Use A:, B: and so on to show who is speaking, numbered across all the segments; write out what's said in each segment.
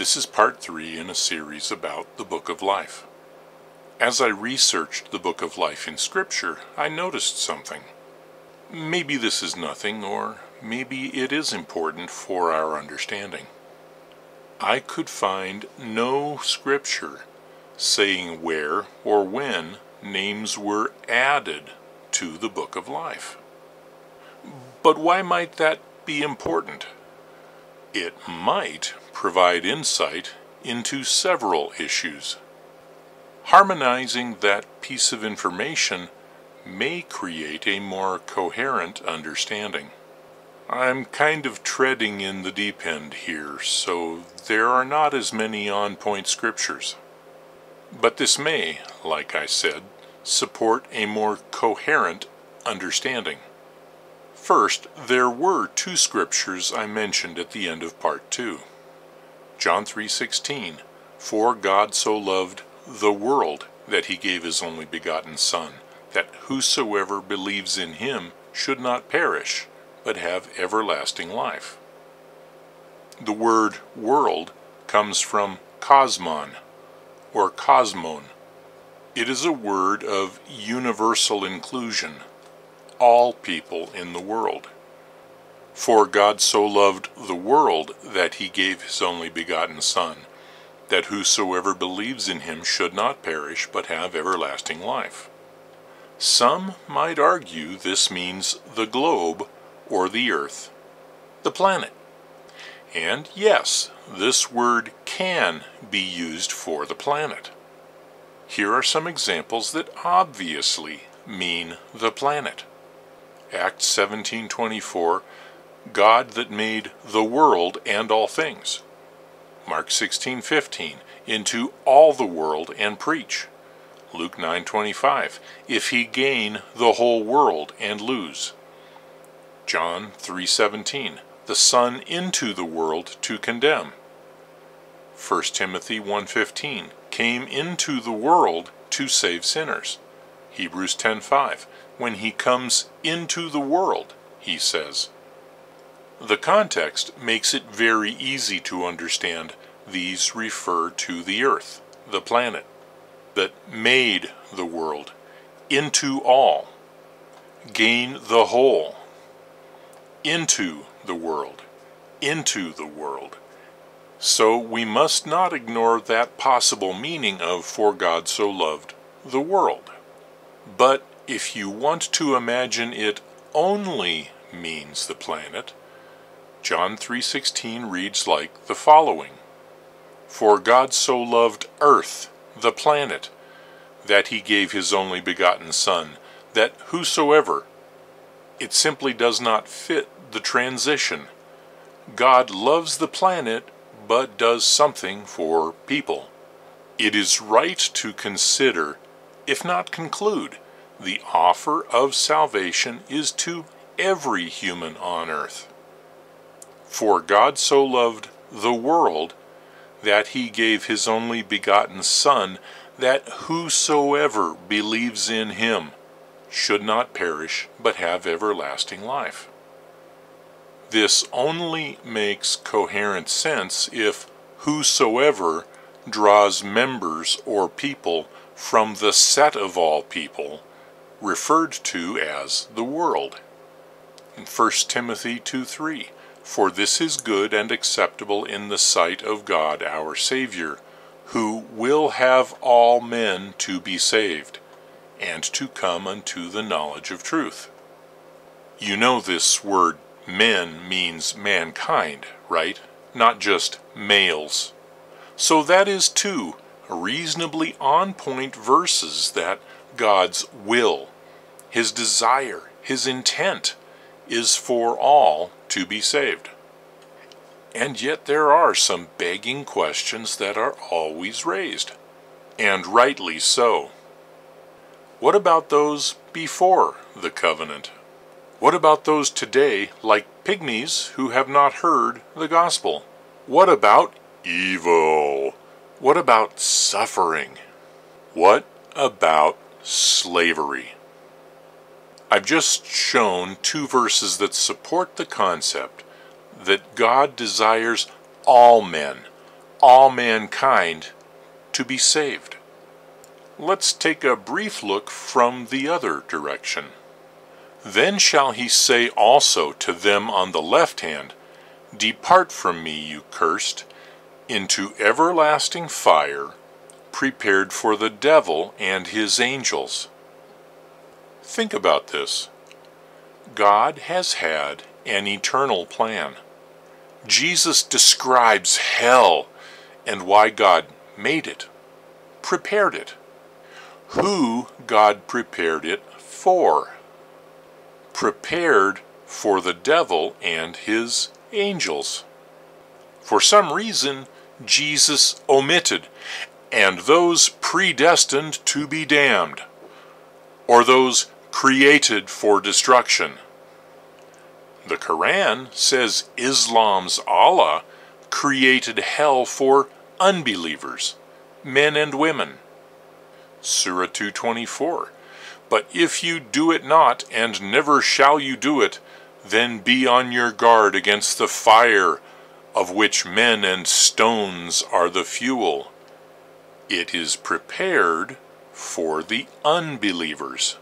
A: This is part three in a series about the Book of Life. As I researched the Book of Life in Scripture, I noticed something. Maybe this is nothing, or maybe it is important for our understanding. I could find no Scripture saying where or when names were added to the Book of Life. But why might that be important? It might provide insight into several issues. Harmonizing that piece of information may create a more coherent understanding. I'm kind of treading in the deep end here, so there are not as many on point scriptures. But this may, like I said, support a more coherent understanding. First, there were two scriptures I mentioned at the end of part 2. John 3:16 For God so loved the world that he gave his only begotten son that whosoever believes in him should not perish but have everlasting life. The word world comes from cosmon or cosmon. It is a word of universal inclusion, all people in the world. For God so loved the world that he gave his only begotten Son, that whosoever believes in him should not perish but have everlasting life. Some might argue this means the globe or the earth, the planet. And yes, this word can be used for the planet. Here are some examples that obviously mean the planet. Acts 17:24 God that made the world and all things. Mark 16:15 Into all the world and preach. Luke 9:25 If he gain the whole world and lose. John 3:17 The Son into the world to condemn. 1 Timothy 1:15 Came into the world to save sinners. Hebrews 10:5 When he comes into the world, he says. The context makes it very easy to understand these refer to the earth, the planet, that made the world, into all, gain the whole, into the world, into the world. So we must not ignore that possible meaning of for God so loved the world. But if you want to imagine it only means the planet, John 3:16 reads like the following: For God so loved earth, the planet, that he gave his only begotten son, that whosoever it simply does not fit the transition. God loves the planet but does something for people. It is right to consider, if not conclude, the offer of salvation is to every human on earth. For God so loved the world that he gave his only begotten Son, that whosoever believes in him should not perish, but have everlasting life. This only makes coherent sense if whosoever draws members or people from the set of all people, referred to as the world. In 1 Timothy 2 3, For this is good and acceptable in the sight of God our Saviour, who will have all men to be saved, and to come unto the knowledge of truth. You know this word men means mankind, right? Not just males. So that is two reasonably on point verses that God's will, His desire, His intent is for all to be saved. And yet there are some begging questions that are always raised, and rightly so. What about those before the covenant? What about those today, like pygmies, who have not heard the gospel? What about evil? What about suffering? What about slavery? I've just shown two verses that support the concept that God desires all men, all mankind to be saved. Let's take a brief look from the other direction. Then shall he say also to them on the left hand, Depart from me, you cursed, into everlasting fire, prepared for the devil and his angels. Think about this. God has had an eternal plan. Jesus describes hell and why God made it, prepared it, who God prepared it for. Prepared for the devil and his angels. For some reason, Jesus omitted, and those predestined to be damned, or those created for destruction. The Quran says Islam's Allah created hell for unbelievers, men and women. Surah 224. But if you do it not, and never shall you do it, then be on your guard against the fire, of which men and stones are the fuel. It is prepared for the unbelievers.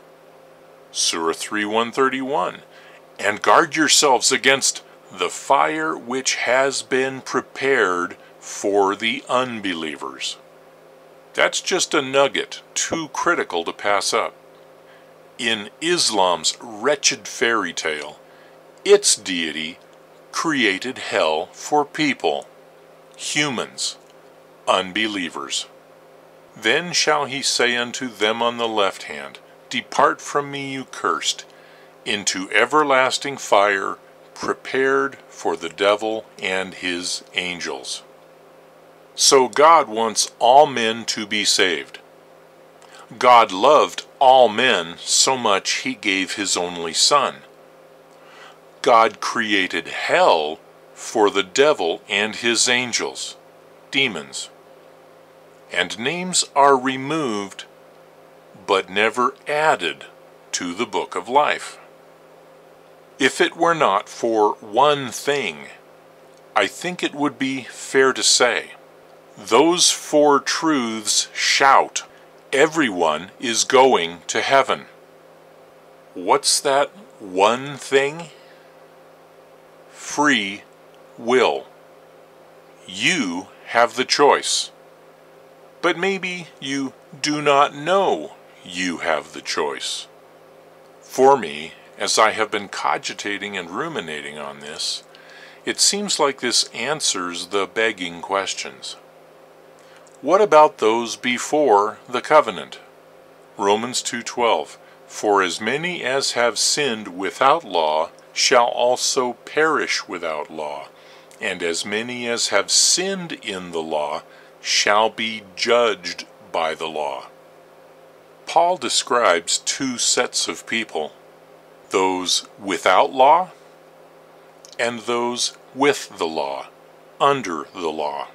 A: Surah 3 131 and guard yourselves against the fire which has been prepared for the unbelievers. That's just a nugget too critical to pass up. In Islam's wretched fairy tale, its deity created hell for people, humans, unbelievers. Then shall he say unto them on the left hand, Depart from me, you cursed into everlasting fire prepared for the devil and his angels. So God wants all men to be saved. God loved all men so much he gave his only Son. God created hell for the devil and his angels, demons. And names are removed but never added to the book of life. If it were not for one thing, I think it would be fair to say, those four truths shout, everyone is going to heaven. What's that one thing? Free will. You have the choice. But maybe you do not know you have the choice. For me, as I have been cogitating and ruminating on this, it seems like this answers the begging questions. What about those before the covenant? Romans 2:12 For as many as have sinned without law shall also perish without law, and as many as have sinned in the law shall be judged by the law. Paul describes two sets of people those without law and those with the law, under the law.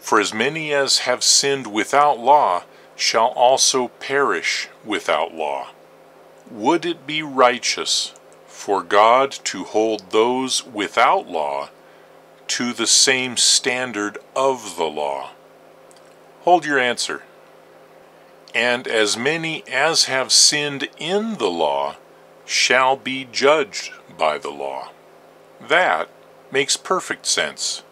A: For as many as have sinned without law shall also perish without law. Would it be righteous for God to hold those without law to the same standard of the law? Hold your answer. And as many as have sinned in the law shall be judged by the law. That makes perfect sense.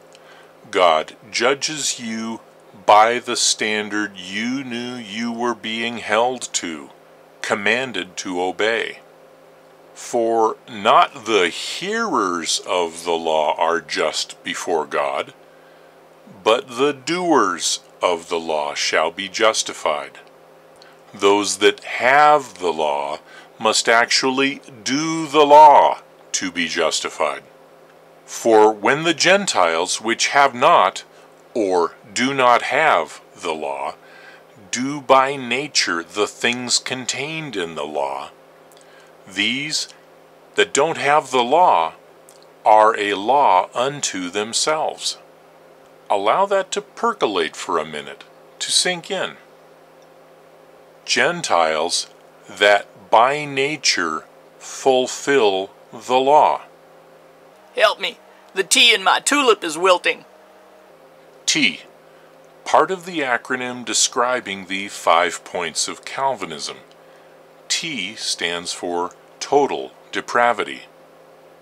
A: God judges you by the standard you knew you were being held to, commanded to obey. For not the hearers of the law are just before God, but the doers of the law shall be justified. Those that have the law must actually do the law to be justified. For when the Gentiles, which have not, or do not have, the law, do by nature the things contained in the law, these that don't have the law are a law unto themselves. Allow that to percolate for a minute, to sink in. Gentiles that by nature fulfill the law.
B: Help me. The tea in my tulip is wilting.
A: T. Part of the acronym describing the five points of Calvinism. T stands for total depravity.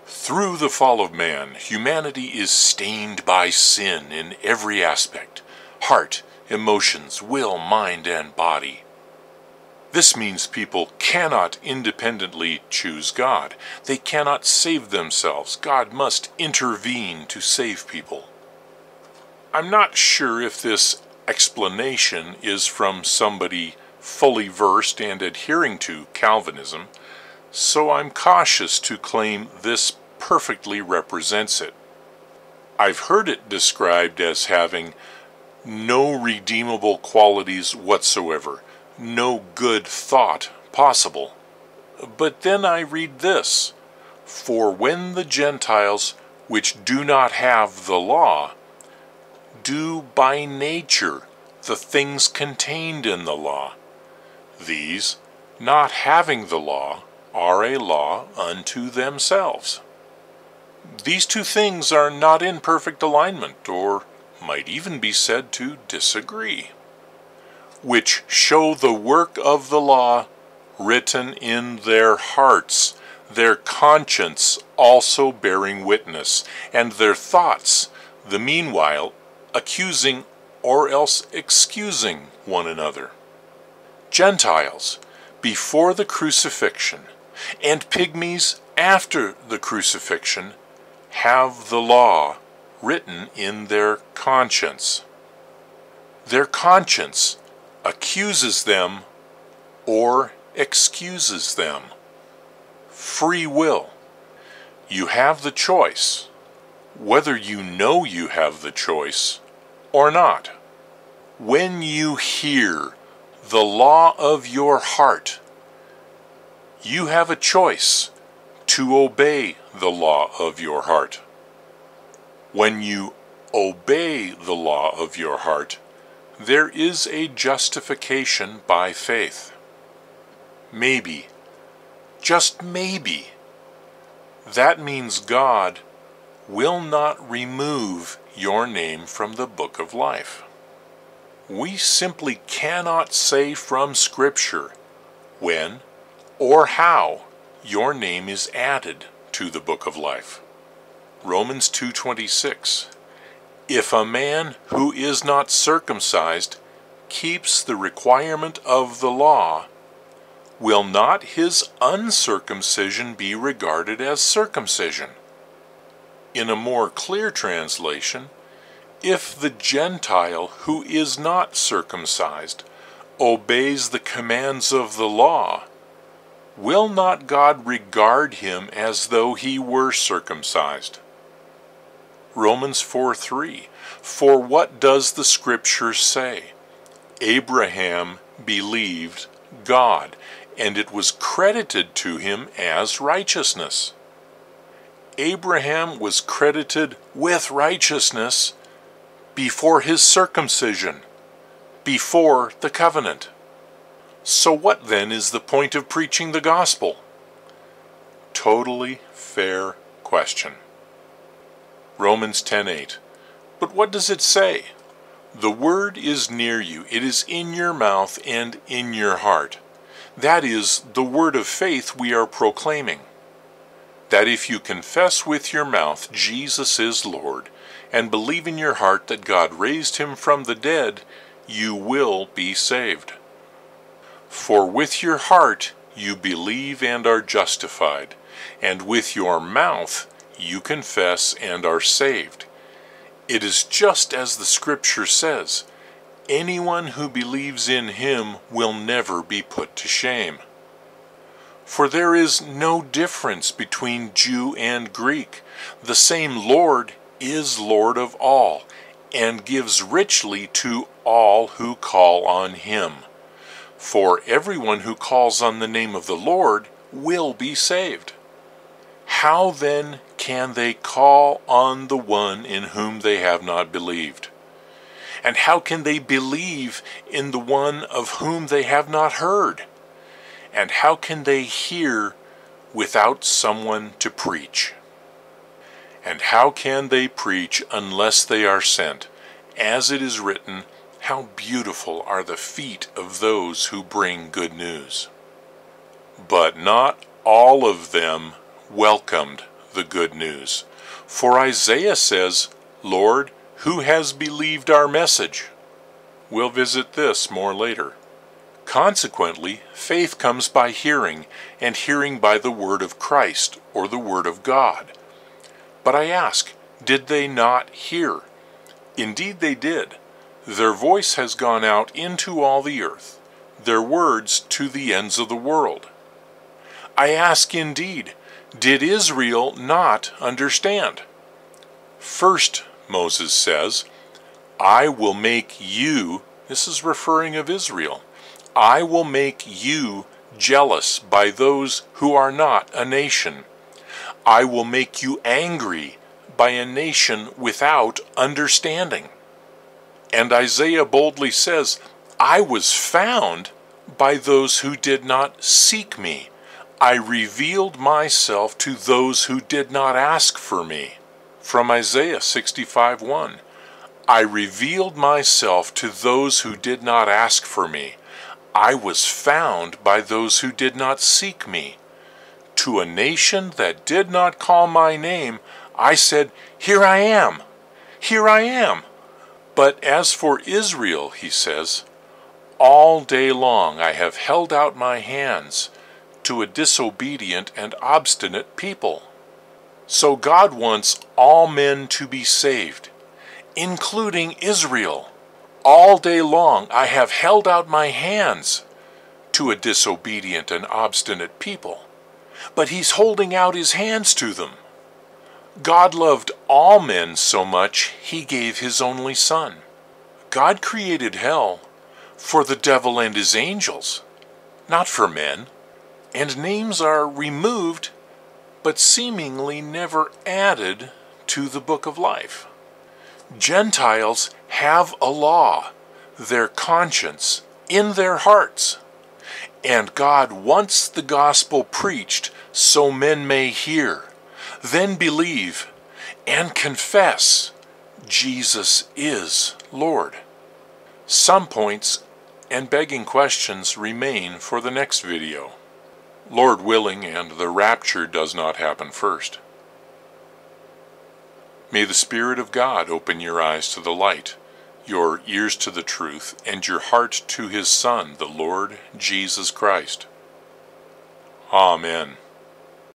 A: Through the fall of man, humanity is stained by sin in every aspect heart, emotions, will, mind, and body. This means people cannot independently choose God. They cannot save themselves. God must intervene to save people. I'm not sure if this explanation is from somebody fully versed and adhering to Calvinism, so I'm cautious to claim this perfectly represents it. I've heard it described as having no redeemable qualities whatsoever, no good thought possible. But then I read this For when the Gentiles, which do not have the law, do by nature the things contained in the law, these, not having the law, are a law unto themselves. These two things are not in perfect alignment, or might even be said to disagree, which show the work of the law written in their hearts, their conscience also bearing witness, and their thoughts, the meanwhile, accusing or else excusing one another. Gentiles, before the crucifixion, and pygmies after the crucifixion, have the law written in their conscience. Their conscience accuses them or excuses them. Free will. You have the choice, whether you know you have the choice or not. When you hear the law of your heart, you have a choice to obey the law of your heart. When you obey the law of your heart, there is a justification by faith. Maybe, just maybe, that means God will not remove your name from the book of life. We simply cannot say from Scripture when or how your name is added to the book of life. Romans 2:26 If a man who is not circumcised keeps the requirement of the law, will not his uncircumcision be regarded as circumcision? In a more clear translation, if the Gentile who is not circumcised obeys the commands of the law, will not God regard him as though he were circumcised? Romans 4 3. For what does the scripture say? Abraham believed God, and it was credited to him as righteousness. Abraham was credited with righteousness before his circumcision, before the covenant. So, what then is the point of preaching the gospel? Totally fair question. Romans 10:8. But what does it say? The word is near you, it is in your mouth and in your heart. That is the word of faith we are proclaiming. That if you confess with your mouth Jesus is Lord, and believe in your heart that God raised him from the dead, you will be saved. For with your heart you believe and are justified, and with your mouth you confess and are saved. It is just as the Scripture says anyone who believes in him will never be put to shame. For there is no difference between Jew and Greek. The same Lord is Lord of all, and gives richly to all who call on him. For everyone who calls on the name of the Lord will be saved. How then can they call on the one in whom they have not believed? And how can they believe in the one of whom they have not heard? And how can they hear without someone to preach? And how can they preach unless they are sent? as it is written, How beautiful are the feet of those who bring good news. But not all of them welcomed the good news. For Isaiah says, Lord, who has believed our message? We'll visit this more later. Consequently, faith comes by hearing, and hearing by the word of Christ, or the word of God. But I ask, did they not hear? Indeed they did. Their voice has gone out into all the earth, their words to the ends of the world. I ask indeed, did Israel not understand? First, Moses says, I will make you, this is referring of Israel, I will make you jealous by those who are not a nation. I will make you angry by a nation without understanding. And Isaiah boldly says, I was found by those who did not seek me. I revealed myself to those who did not ask for me. From Isaiah 65 1. I revealed myself to those who did not ask for me. I was found by those who did not seek me. To a nation that did not call my name, I said, Here I am, here I am. But as for Israel, he says, all day long I have held out my hands to a disobedient and obstinate people. So God wants all men to be saved, including Israel. All day long I have held out my hands to a disobedient and obstinate people, but He's holding out His hands to them. God loved all men so much He gave His only Son. God created hell for the devil and his angels, not for men, and names are removed but seemingly never added to the book of life. Gentiles have a law, their conscience, in their hearts. And God wants the gospel preached so men may hear, then believe, and confess Jesus is Lord. Some points and begging questions remain for the next video. Lord willing, and the rapture does not happen first. May the Spirit of God open your eyes to the light, your ears to the truth, and your heart to His Son, the Lord Jesus Christ. Amen.